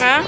А?